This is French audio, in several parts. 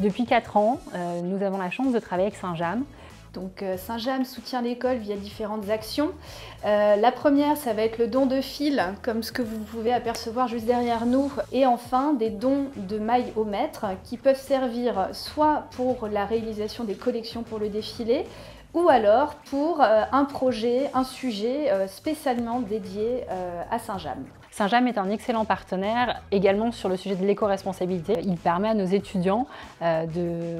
Depuis 4 ans, nous avons la chance de travailler avec Saint-James, donc Saint-James soutient l'école via différentes actions. la première, ça va être le don de fil, comme ce que vous pouvez apercevoir juste derrière nous. Et enfin, des dons de mailles au maître qui peuvent servir soit pour la réalisation des collections pour le défilé, ou alors pour euh, un projet, un sujet euh, spécialement dédié euh, à Saint-James. Saint-James est un excellent partenaire également sur le sujet de l'éco-responsabilité. Il permet à nos étudiants de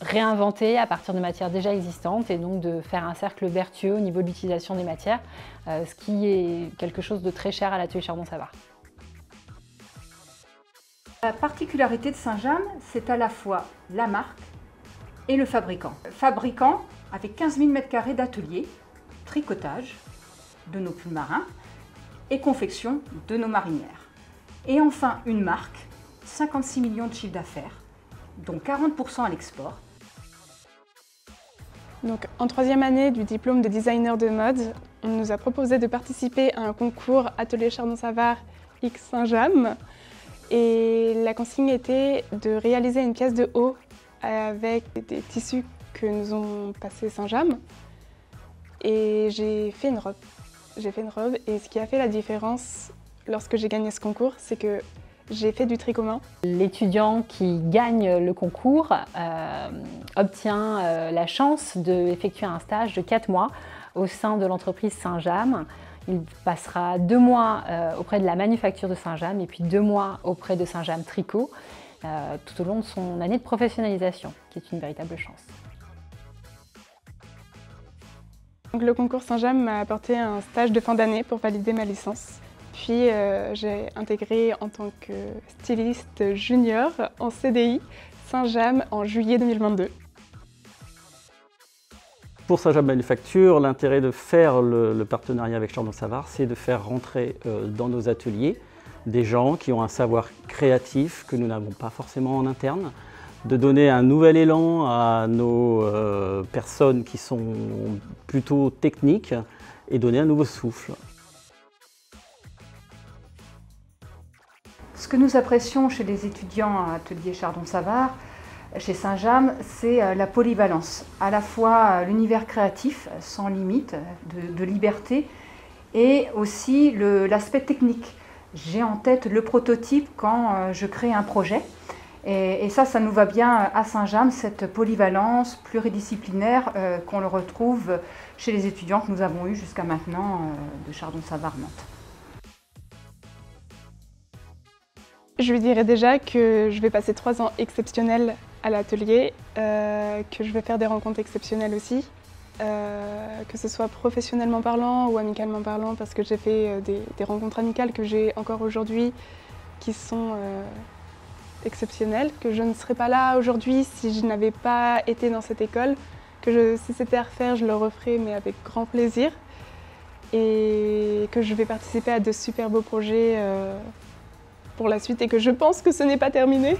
réinventer à partir de matières déjà existantes et donc de faire un cercle vertueux au niveau de l'utilisation des matières, ce qui est quelque chose de très cher à l'atelier Chardon-Savard. La particularité de Saint-James, c'est à la fois la marque et le fabricant. Fabricant avec 15 000 m2 d'atelier, tricotage de nos pulls marins et confection de nos marinières. Et enfin, une marque, 56 millions de chiffre d'affaires, dont 40% à l'export. Donc, en troisième année du diplôme de designer de mode, on nous a proposé de participer à un concours Atelier Chardon-Savard X Saint-James. Et la consigne était de réaliser une pièce de haut avec des tissus que nous ont passé Saint-James. Et j'ai fait une robe. J'ai fait une robe et ce qui a fait la différence lorsque j'ai gagné ce concours, c'est que j'ai fait du tricot main. L'étudiant qui gagne le concours euh, obtient euh, la chance d'effectuer un stage de 4 mois au sein de l'entreprise Saint-James. Il passera deux mois euh, auprès de la manufacture de Saint-James et puis deux mois auprès de Saint-James Tricot tout au long de son année de professionnalisation, qui est une véritable chance le concours Saint-James m'a apporté un stage de fin d'année pour valider ma licence. Puis euh, j'ai intégré en tant que styliste junior en CDI Saint-James en juillet 2022. Pour Saint-James Manufacture, l'intérêt de faire le, partenariat avec Chardon Savard, c'est de faire rentrer euh, dans nos ateliers des gens qui ont un savoir créatif que nous n'avons pas forcément en interne, de donner un nouvel élan à nos euh, personnes qui sont plutôt techniques et donner un nouveau souffle. Ce que nous apprécions chez les étudiants à Atelier Chardon-Savard, chez Saint-James, c'est euh, la polyvalence. À la fois euh, l'univers créatif, sans limite, de, liberté, et aussi l'aspect technique. J'ai en tête le prototype quand je crée un projet. Et, ça, ça nous va bien à Saint-James, cette polyvalence pluridisciplinaire euh, qu'on le retrouve chez les étudiants que nous avons eus jusqu'à maintenant euh, de Chardon-Savard-Nantes. Je lui dirais déjà que je vais passer trois ans exceptionnels à l'atelier, euh, que je vais faire des rencontres exceptionnelles aussi, que ce soit professionnellement parlant ou amicalement parlant, parce que j'ai fait des, rencontres amicales que j'ai encore aujourd'hui qui sont exceptionnel, que je ne serais pas là aujourd'hui si je n'avais pas été dans cette école, que si c'était à refaire, je le referais, mais avec grand plaisir. Et que je vais participer à de super beaux projets euh, pour la suite et que je pense que ce n'est pas terminé.